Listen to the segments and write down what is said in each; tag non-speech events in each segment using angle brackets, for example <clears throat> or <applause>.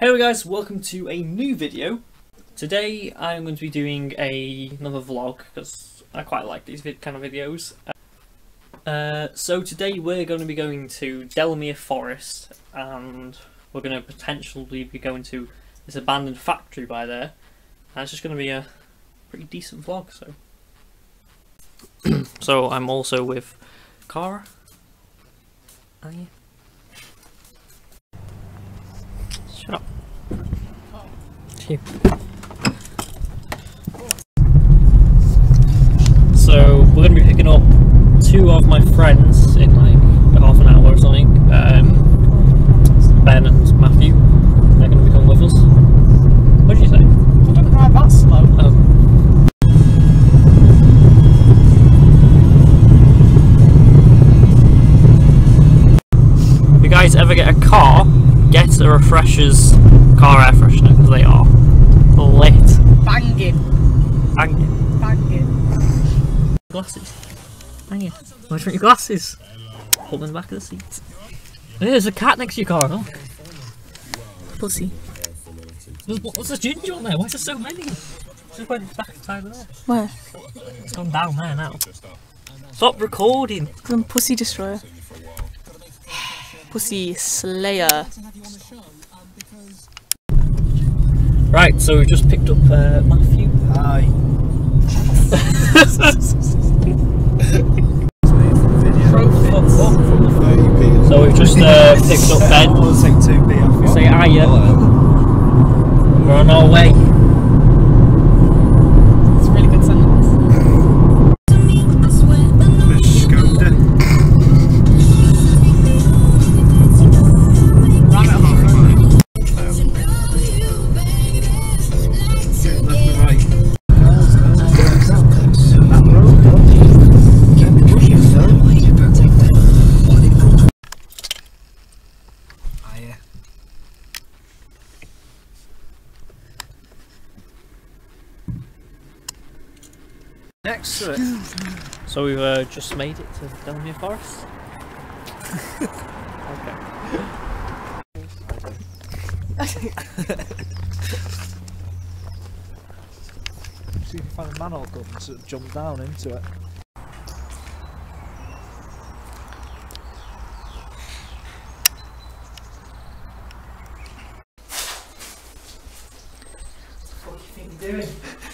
Hello guys, welcome to a new video. Today I'm going to be doing a, another vlog because I quite like these kind of videos. Uh, so today we're going to be going to Delamere Forest and we're going to potentially be going to this abandoned factory by there. And it's just going to be a pretty decent vlog. So, <clears throat> so I'm also with Cara. Are you? Shut up. Phew. So we're going to be picking up two of my friends in like half an hour or something. Um, ben and Matthew. They're going to be coming with us. What did you say? I don't drive that slow. Oh. If you guys ever get a car, get a refreshers car air freshener because they are lit. Banging. Banging. Banging. Glasses. Banging. Where's your glasses? Hold them in the back of the seat. Hey, There's a cat next to your car. Look. Pussy. There's, what's the ginger on there? Why is there so many? Just went back inside there. Where? It's gone down there now. Stop recording. Some pussy destroyer. <sighs> Pussy slayer. Right, so we just picked up uh, Matthew. Hi. <laughs> So we've just uh, picked up Ben. I'll take two B off you. Say hiya. We're on our way. To it. So we've uh, just made it to Delamere Forest. okay. <laughs> See if you find a manhole cover and sort of jump down into it. What do you think you're doing?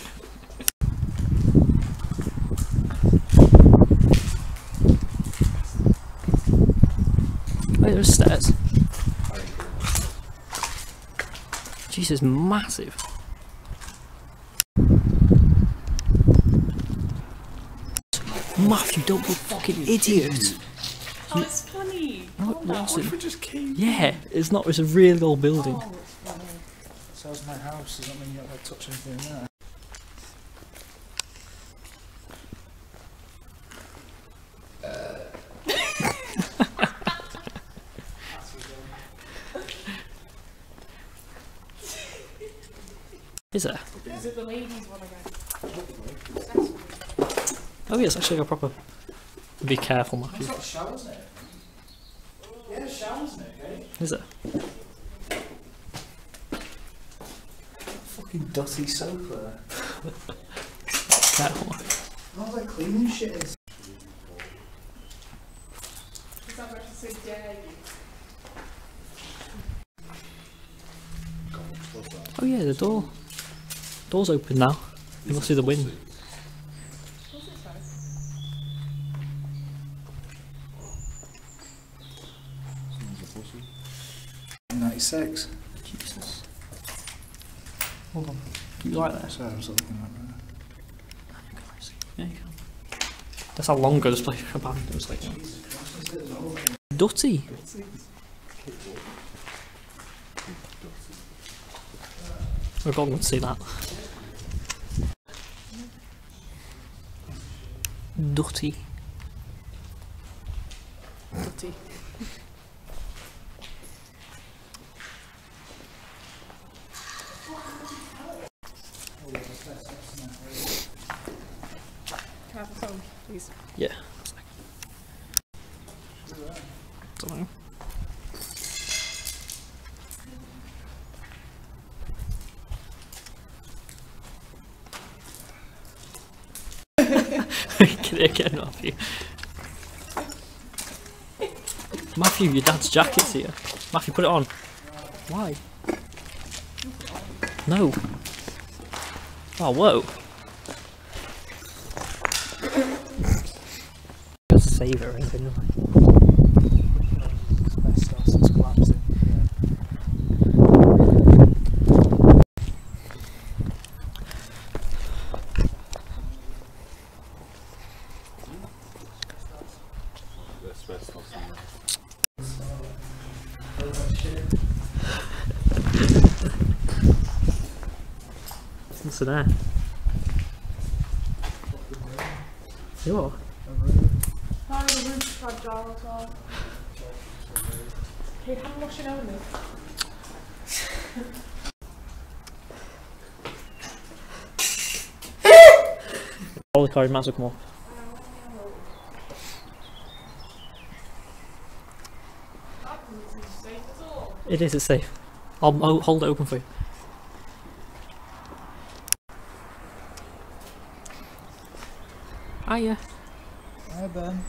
Wait, there's stairs. Jesus, massive. Matthew, don't be a fucking idiot. Oh, it's funny. No, it wasn't. we just keep? Yeah, it's not. It's a real old building. Oh, so is my house, does that mean you're not going to touch anything in there? Is there? Is it the ladies one again? Oh yeah, it's actually like a proper. Be careful, Matthew. got showers in it. Yeah, showers in it, okay? Is it? Fucking dusty sofa. Careful. Smells like cleaning shit in Is that what you say, dare you? Oh yeah, the door. Door's open now. You must see the wind. 96. Jesus. Hold on. You like that. Sorry, I was looking at that. Yeah, you can. That's how long ago this place was abandoned. It was like Dutty. Oh god, I want to see that. Can I have a phone, please? Yeah. Don't know. <laughs> again, Matthew. Matthew, your dad's jacket's here. Matthew, put it on. Why? No. Oh, whoa. Just save it or anything. Asbestos is collapsing. What's in there? You are? The fragile as well. Okay, hand washing only. All the cars might as well come. It is, it's safe. I'll, I'll hold it open for you. Yeah. Hi Ben.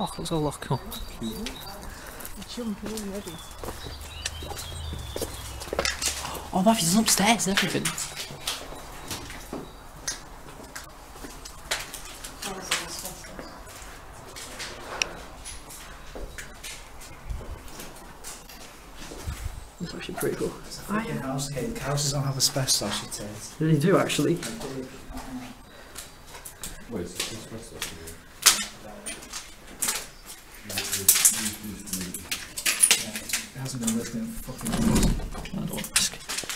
Oh, let's go lock up. Jumping. Oh, Matthew's upstairs and everything. That's actually pretty cool. Fucking house cake. Houses don't have asbestos, you tit. They do actually. It hasn't been lived in fucking years. I don't want to risk. Oh,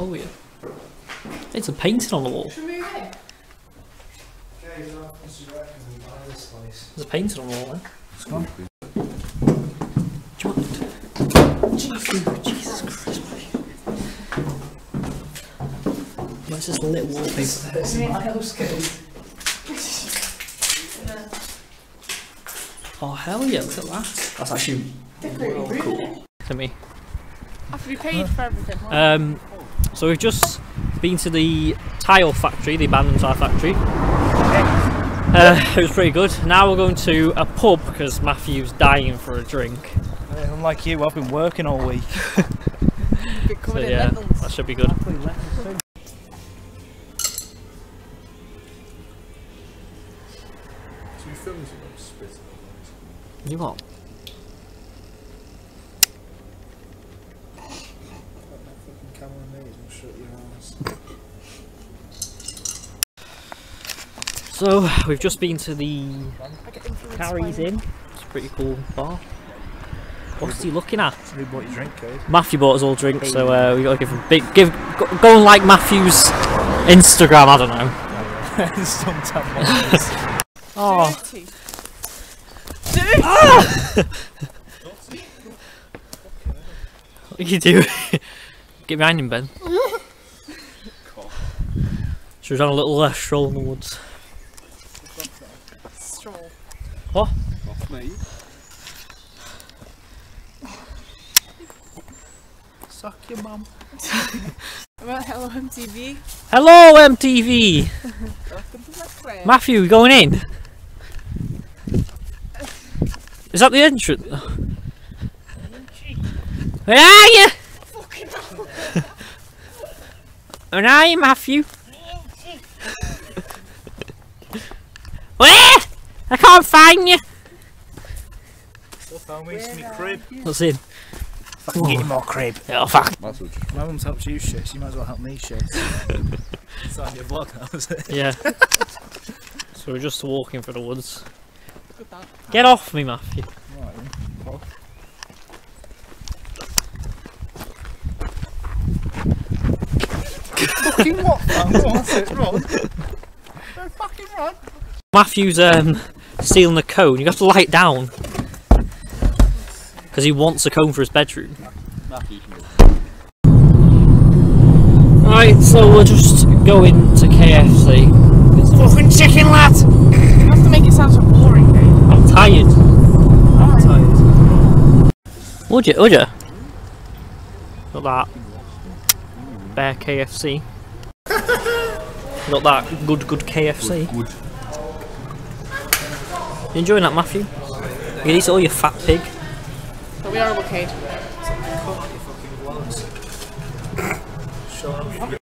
yes, well weird. It's a painting on the wall. Should we move in? There's a painting on the wall there. It's gone. Do you want Matthew, Jesus Christ. Where's this little wallpaper? It's <laughs> my house cake. Oh hell yeah, look at that. That's actually Decorating cool. To me. After we paid for everything. huh? Um, so we've just been to the tile factory, the abandoned tile factory. Uh, <laughs> it was pretty good. Now we're going to a pub because Matthew's dying for a drink. Yeah, Unlike you, I've been working all week. <laughs> So yeah, that should be good. Two films ago, spit You? So we've just been to the I Carries by- Inn. It's a pretty cool bar. What's he looking at? Who bought your drink, Kade? Matthew bought us all drinks, so uh, we got to give him big. Give go, go and like Matthew's Instagram. I don't know. Sometime Oh, Dirty. what are you doing? <laughs> Get behind him, Ben. <laughs> Should we have done a little uh, stroll in the woods? Stroll. Off me. Suck your mum. I'm <laughs> Hello MTV. Hello, MTV. Welcome to my crib. Matthew, you going in? Is that the entrance? Where are you? Where are you, Matthew? Where? I can't find you. Found me to me crib. What's in? Fucking get you more crib. Oh fuck. Might as well just My mum's helped you shit, She might as well help me shit. <laughs> it's on your vlog now, is it? Yeah. so we're just walking through the woods. Get off me, Matthew. Right. Well, fucking what? fam? What's it? Run. <laughs> Don't fucking run. Matthew's um, stealing a cone. You have to lie it down. Because he wants a cone for his bedroom. Right, so we're just going to KFC. It's fucking chicken, lad! You have to make it sound so boring, Dave. I'm tired. I'm tired. Would you? Would you? Got that. Bear KFC. Got <laughs> that good, good KFC. Good. You enjoying that, Matthew? You can eat all, your fat pig. But we are okay. <coughs>